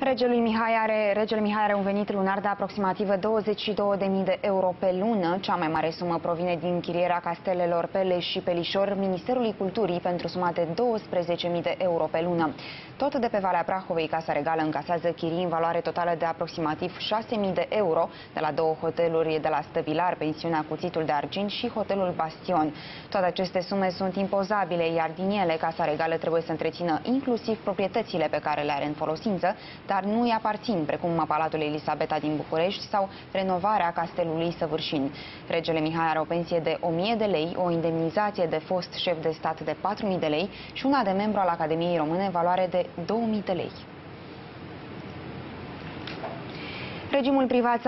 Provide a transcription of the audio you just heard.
Regelui Mihai are, regele Mihai are un venit lunar de aproximativ 22.000 de euro pe lună. Cea mai mare sumă provine din închirierea castelelor Peleș și Pelișor Ministerului Culturii pentru suma de 12.000 de euro pe lună. Tot de pe Valea Prahovei, Casa Regală încasează chirii în valoare totală de aproximativ 6.000 de euro de la două hoteluri de la Stăvilar, pensiunea Cuțitul de Argint și hotelul Bastion. Toate aceste sume sunt impozabile, iar din ele Casa Regală trebuie să întrețină inclusiv proprietățile pe care le are în folosință, dar nu îi aparțin, precum Palatul Elisabeta din București sau renovarea Castelului Săvârșin. Regele Mihai are o pensie de 1000 de lei, o indemnizație de fost șef de stat de 4000 de lei și una de membru al Academiei Române, valoare de 2000 de lei. Regimul privat